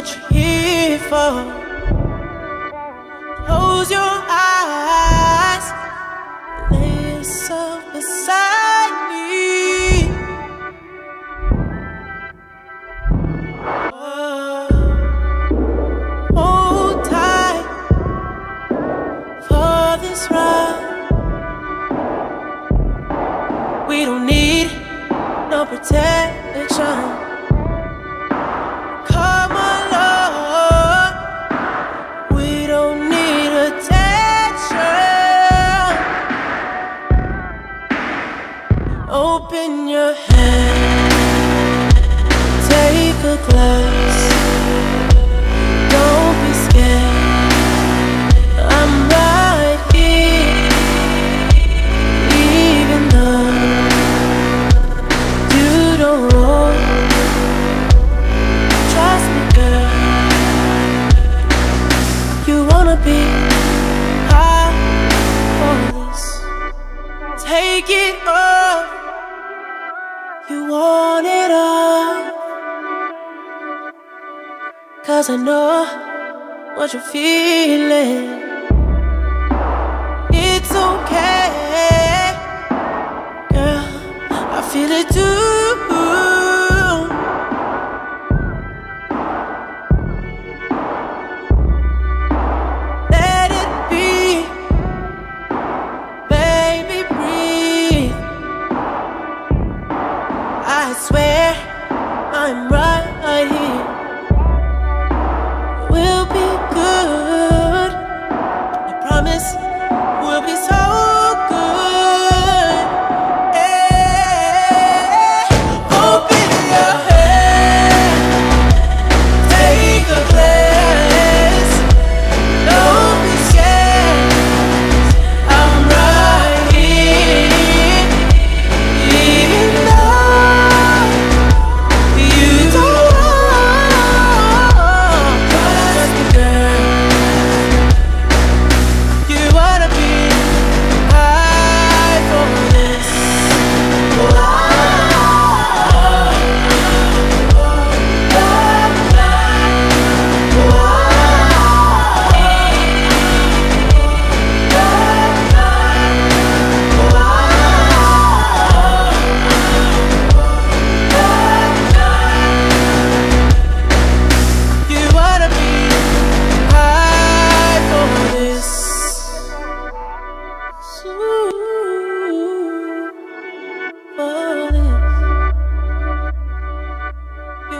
what you're here for. Close your eyes, lay yourself beside me. Oh. Hold tight for this ride. We don't need no protection. take it off. You want it all. Cause I know what you're feeling. It's okay, girl. I feel it too.